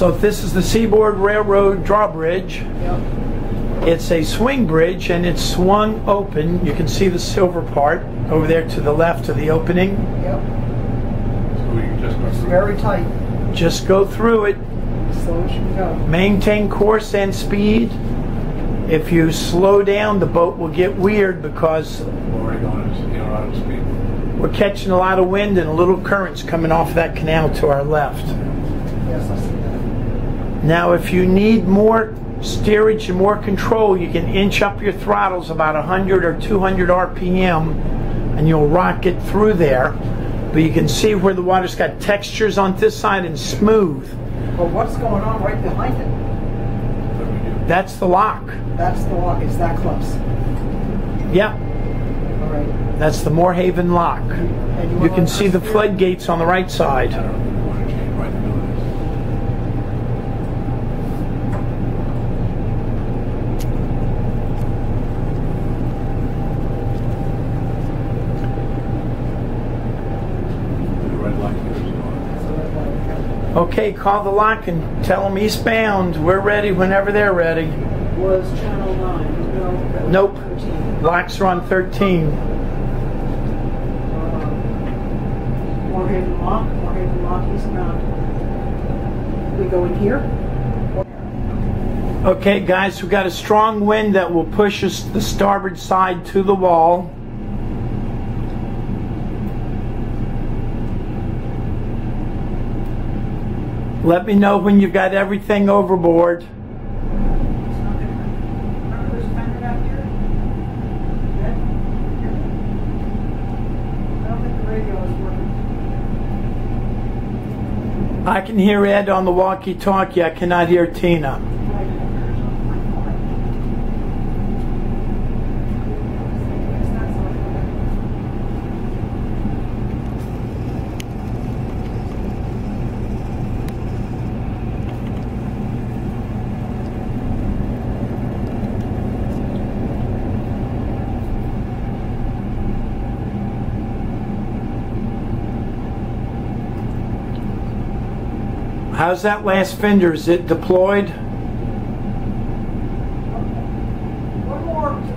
So this is the Seaboard Railroad drawbridge. Yep. It's a swing bridge and it's swung open. You can see the silver part over there to the left of the opening. Yep. So we can just go It's through. very tight. Just go through it. Slow as you can go. Maintain course and speed. If you slow down, the boat will get weird because We're going, at, you know, out speed. we're catching a lot of wind and a little currents coming off that canal to our left. Yes, I see that. Now, if you need more steerage and more control, you can inch up your throttles about 100 or 200 RPM and you'll rock it through there. But you can see where the water's got textures on this side and smooth. But what's going on right behind it? But we do. That's the lock. That's the lock. It's that close. Yep, All right. that's the Moore Haven lock. And You can see the floodgates on the right side. don't know if we want to change right in the middle of this. The red light here is on. Okay, call the lock and tell them eastbound. We're ready whenever they're ready. Was channel nine. No. Nope. 13. Locks are on 13. Uh, Moore Haven Lock, Moore Haven Lock eastbound. We go in here? Okay, guys, we've got a strong wind that will push us the starboard side to the wall. Let me know when you've got everything overboard. I can hear Ed on the walkie talkie. I cannot hear Tina. How's that last fender? Is it deployed? One more to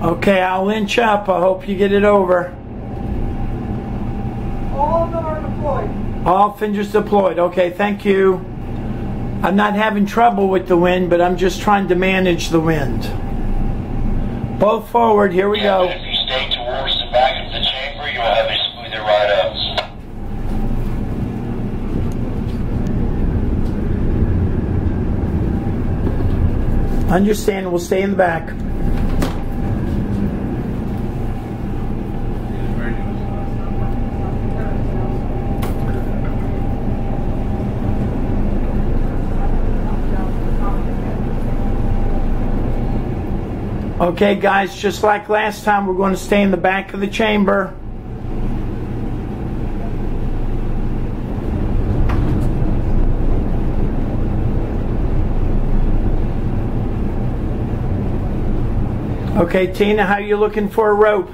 go. Okay, I'll inch up. I hope you get it over. All of them are deployed. All fingers deployed. Okay, thank you. I'm not having trouble with the wind, but I'm just trying to manage the wind. Both forward. Here we Yeah, go. but If you stay towards the back of the chamber, you'll have a smoother ride up. Understand, we'll stay in the back. Okay, guys, just like last time, we're going to stay in the back of the chamber. Okay, Tina, how you looking for a rope?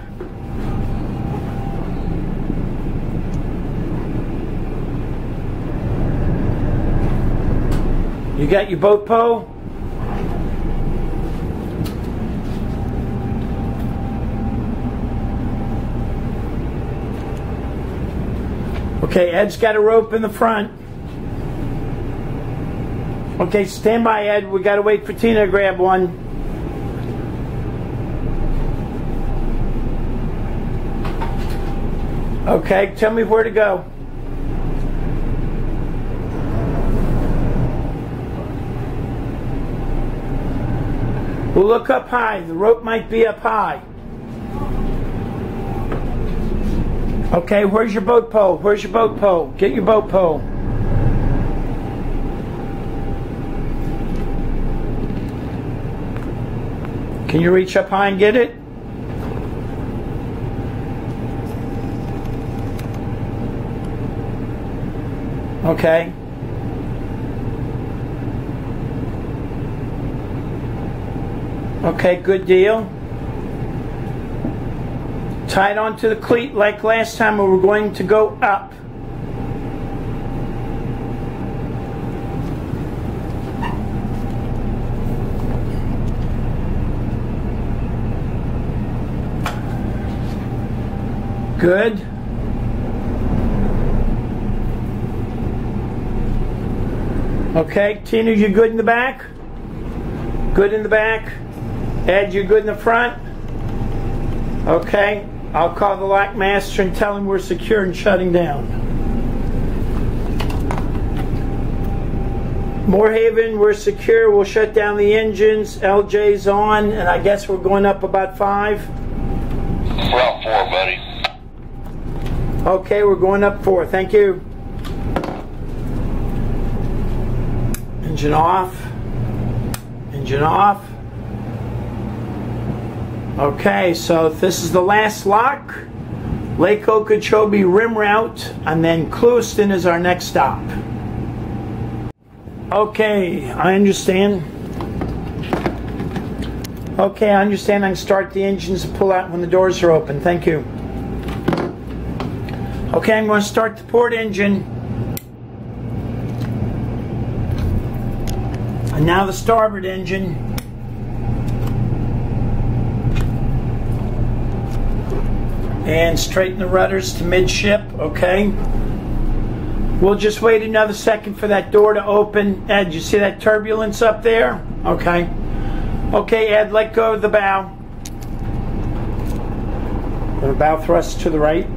You got your boat pole? Okay, Ed's got a rope in the front. Okay, stand by, Ed. We gotta wait for Tina to grab one. Okay, tell me where to go. Look up high. The rope might be up high. Okay, where's your boat pole? Where's your boat pole? Get your boat pole. Can you reach up high and get it? Okay? Okay, good deal. Tied onto the cleat like last time, we were going to go up. Good. Okay, Tina, you good in the back? Good in the back? Ed, you good in the front? Okay, I'll call the lock master and tell him we're secure and shutting down. Moore Haven, we're secure. We'll shut down the engines. LJ's on, and I guess we're going up about five. Route four, buddy. Okay, we're going up four. Thank you. Engine off. Engine off. Okay, so this is the last lock. Lake Okeechobee rim route, and then Clewiston is our next stop. Okay, I understand. Okay, I understand. I can start the engines and pull out when the doors are open. Thank you. Okay, I'm going to start the port engine. And now the starboard engine. And straighten the rudders to midship, okay? We'll just wait another second for that door to open. Ed, you see that turbulence up there? Okay. Okay, Ed, let go of the bow. The bow thrust to the right.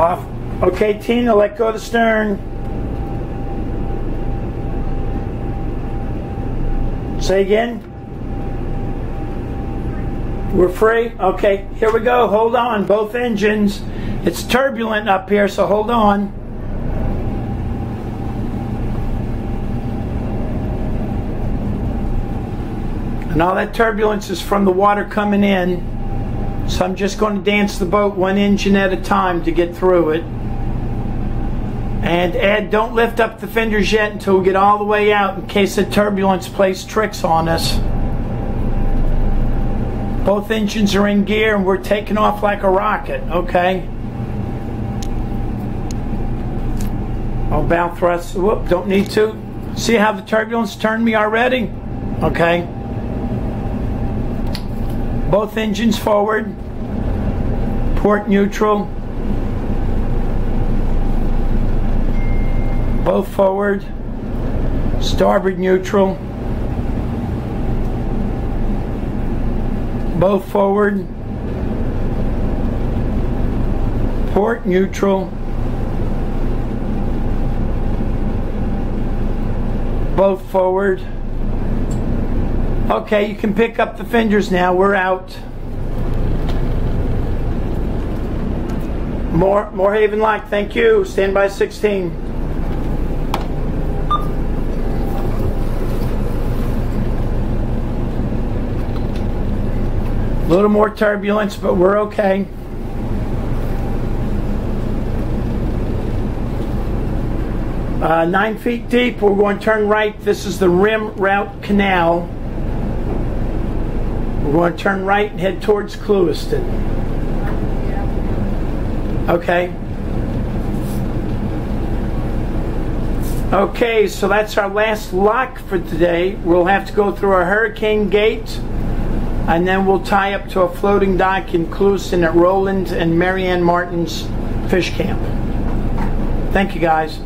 Off. Okay, Tina, let go of the stern. Say again. We're free? Okay, here we go. Hold on, both engines. It's turbulent up here, so hold on. And all that turbulence is from the water coming in. So I'm just going to dance the boat one engine at a time to get through it. And Ed, don't lift up the fenders yet until we get all the way out in case the turbulence plays tricks on us. Both engines are in gear and we're taking off like a rocket, okay? Oh, bow thrust. Whoop, don't need to. See how the turbulence turned me already? Okay. Both engines forward. Port neutral. Both forward. Starboard neutral. Both forward. Port neutral. Both forward. Okay, you can pick up the fenders now. We're out. More, Moore Haven Lock, thank you. Stand by 16. A little more turbulence, but we're okay. Uh, nine feet deep, we're going to turn right. This is the Rim Route Canal. We're going to turn right and head towards Clewiston. Okay. Okay, so that's our last lock for today. We'll have to go through a hurricane gate and then we'll tie up to a floating dock in Clewiston at Roland and Mary Ann Martin's fish camp. Thank you guys.